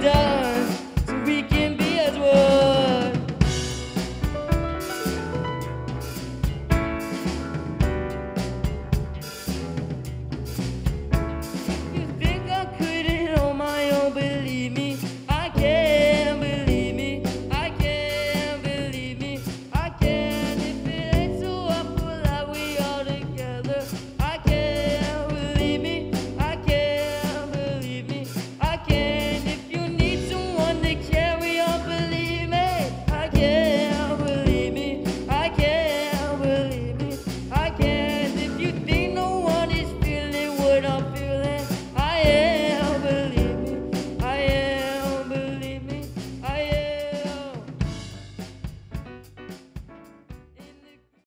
done. up